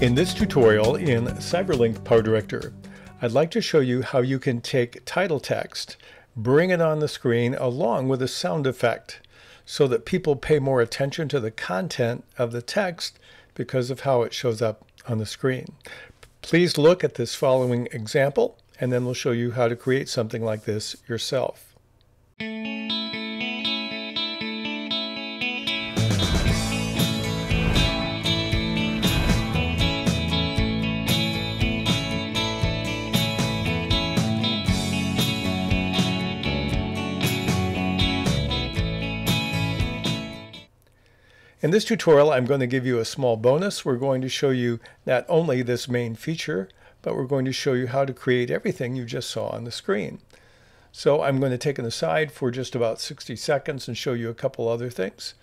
In this tutorial in Cyberlink PowerDirector, I'd like to show you how you can take title text, bring it on the screen along with a sound effect so that people pay more attention to the content of the text because of how it shows up on the screen. Please look at this following example and then we'll show you how to create something like this yourself. In this tutorial, I'm going to give you a small bonus. We're going to show you not only this main feature, but we're going to show you how to create everything you just saw on the screen. So I'm going to take an aside for just about 60 seconds and show you a couple other things.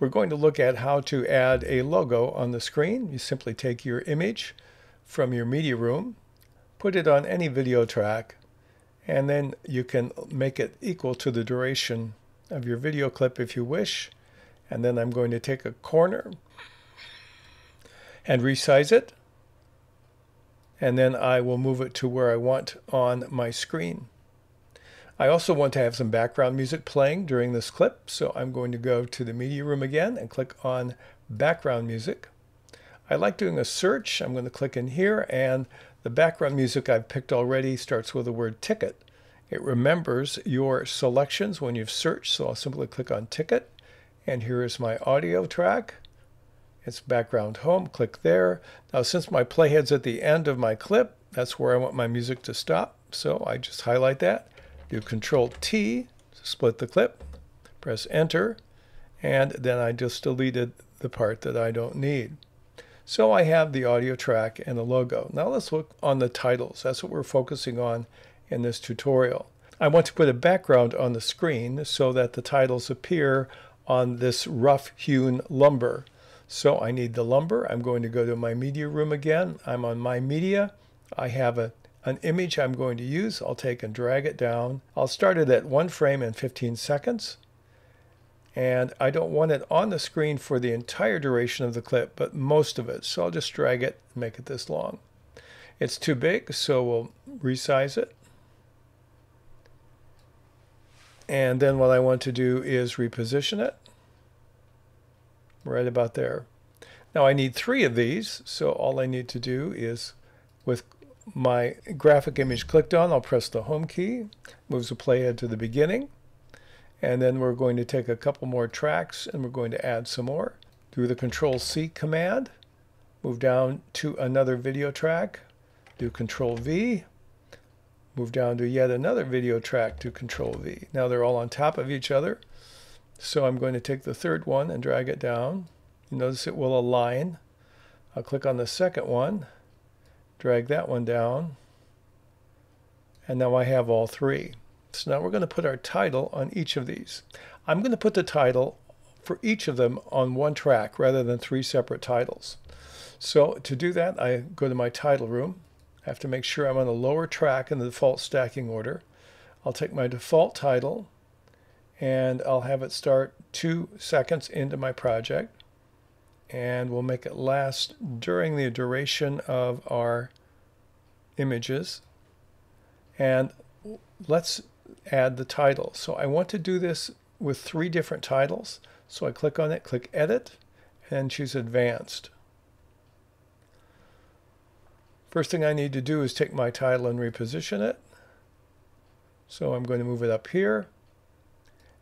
We're going to look at how to add a logo on the screen. You simply take your image from your media room, put it on any video track, and then you can make it equal to the duration of your video clip if you wish and then I'm going to take a corner and resize it and then I will move it to where I want on my screen. I also want to have some background music playing during this clip, so I'm going to go to the media room again and click on background music. I like doing a search. I'm going to click in here and the background music I've picked already starts with the word ticket. It remembers your selections when you've searched, so I'll simply click on ticket and here is my audio track. It's background home, click there. Now since my playhead's at the end of my clip, that's where I want my music to stop. So I just highlight that, do Control T to split the clip, press enter, and then I just deleted the part that I don't need. So I have the audio track and the logo. Now let's look on the titles. That's what we're focusing on in this tutorial. I want to put a background on the screen so that the titles appear on this rough hewn lumber. So I need the lumber. I'm going to go to my media room again. I'm on my media. I have a, an image I'm going to use. I'll take and drag it down. I'll start it at one frame in 15 seconds. And I don't want it on the screen for the entire duration of the clip, but most of it. So I'll just drag it and make it this long. It's too big, so we'll resize it. And then what I want to do is reposition it right about there. Now I need three of these, so all I need to do is with my graphic image clicked on, I'll press the home key, moves the playhead to the beginning, and then we're going to take a couple more tracks and we're going to add some more. Do the Control C command, move down to another video track, do Control V, Move down to yet another video track to Control V. Now they're all on top of each other. So I'm going to take the third one and drag it down. You notice it will align. I'll click on the second one, drag that one down, and now I have all three. So now we're going to put our title on each of these. I'm going to put the title for each of them on one track rather than three separate titles. So to do that, I go to my title room, I have to make sure I'm on the lower track in the default stacking order. I'll take my default title and I'll have it start two seconds into my project and we'll make it last during the duration of our images and let's add the title. So I want to do this with three different titles. So I click on it, click edit and choose advanced. First thing I need to do is take my title and reposition it. So I'm going to move it up here.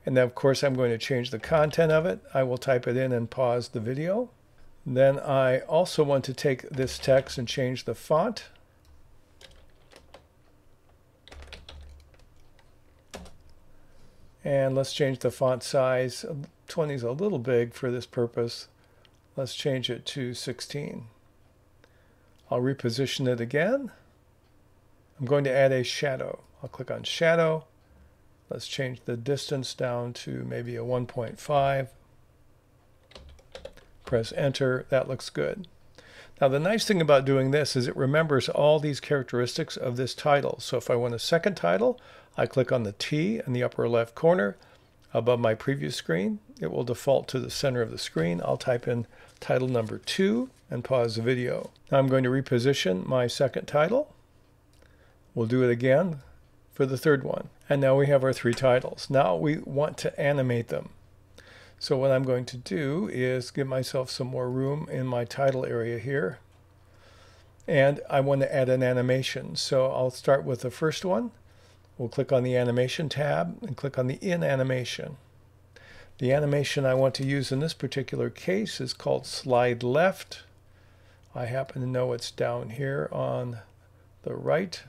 And then of course I'm going to change the content of it. I will type it in and pause the video. Then I also want to take this text and change the font. And let's change the font size. 20 is a little big for this purpose. Let's change it to 16. I'll reposition it again. I'm going to add a shadow. I'll click on shadow. Let's change the distance down to maybe a 1.5. Press enter. That looks good. Now the nice thing about doing this is it remembers all these characteristics of this title. So if I want a second title, I click on the T in the upper left corner. above my previous screen. It will default to the center of the screen. I'll type in title number two and pause the video. Now I'm going to reposition my second title. We'll do it again for the third one. And now we have our three titles. Now we want to animate them. So what I'm going to do is give myself some more room in my title area here. And I want to add an animation. So I'll start with the first one. We'll click on the animation tab and click on the in animation. The animation I want to use in this particular case is called slide left. I happen to know it's down here on the right.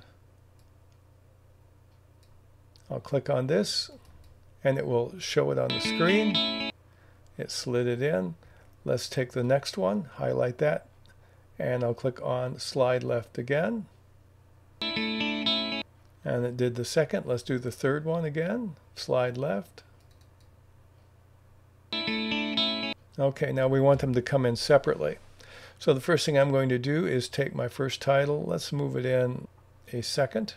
I'll click on this and it will show it on the screen. It slid it in. Let's take the next one, highlight that, and I'll click on slide left again. And it did the second. Let's do the third one again. Slide left. Okay, now we want them to come in separately. So the first thing I'm going to do is take my first title. Let's move it in a second.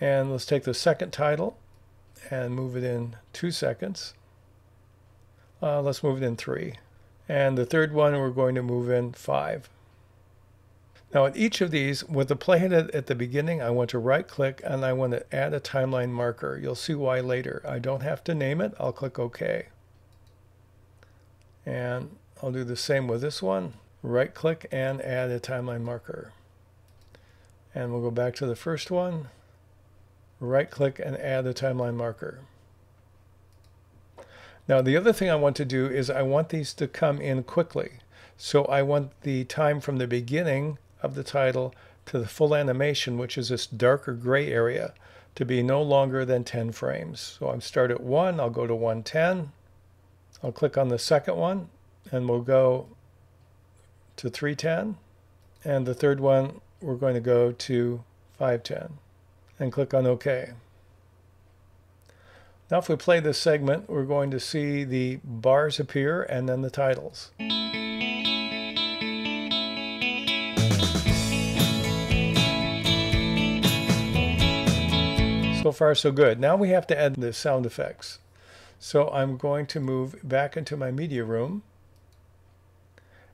And let's take the second title and move it in two seconds. Uh, let's move it in three. And the third one, we're going to move in five. Now at each of these, with the playhead at the beginning, I want to right click and I want to add a timeline marker. You'll see why later. I don't have to name it. I'll click OK. And I'll do the same with this one. Right click and add a timeline marker. And we'll go back to the first one. Right click and add a timeline marker. Now the other thing I want to do is I want these to come in quickly. So I want the time from the beginning of the title to the full animation, which is this darker gray area, to be no longer than 10 frames. So I'm start at 1, I'll go to 110. I'll click on the second one, and we'll go to 310. And the third one, we're going to go to 510 and click on OK. Now if we play this segment, we're going to see the bars appear and then the titles. So far so good. Now we have to add the sound effects. So I'm going to move back into my media room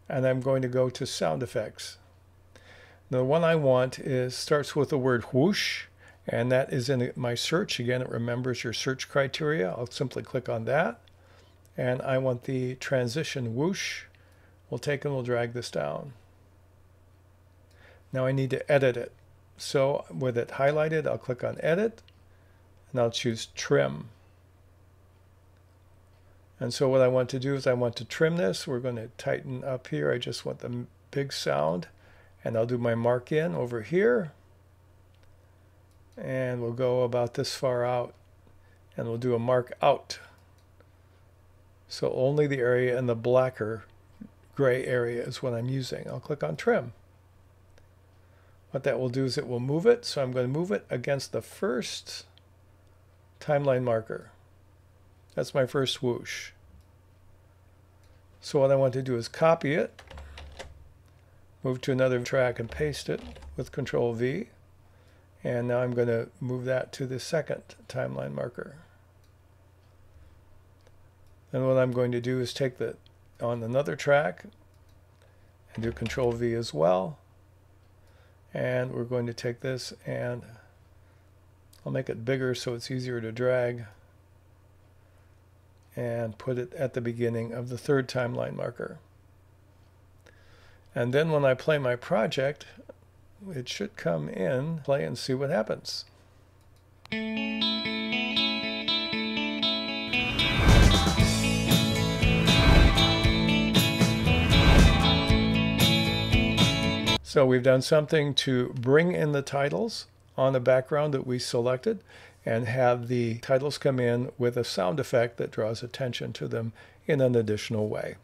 and I'm going to go to sound effects. The one I want is starts with the word whoosh and that is in my search. Again, it remembers your search criteria. I'll simply click on that and I want the transition whoosh. We'll take and we'll drag this down. Now I need to edit it. So with it highlighted, I'll click on edit and I'll choose trim. And so what I want to do is I want to trim this. We're going to tighten up here. I just want the big sound. And I'll do my mark in over here. And we'll go about this far out. And we'll do a mark out. So only the area in the blacker gray area is what I'm using. I'll click on trim. What that will do is it will move it. So I'm going to move it against the first timeline marker. That's my first swoosh. So what I want to do is copy it, move to another track and paste it with Control V. And now I'm going to move that to the second timeline marker. And what I'm going to do is take the on another track and do Control V as well. And we're going to take this and I'll make it bigger so it's easier to drag and put it at the beginning of the third timeline marker. And then when I play my project, it should come in, play and see what happens. So we've done something to bring in the titles on the background that we selected and have the titles come in with a sound effect that draws attention to them in an additional way.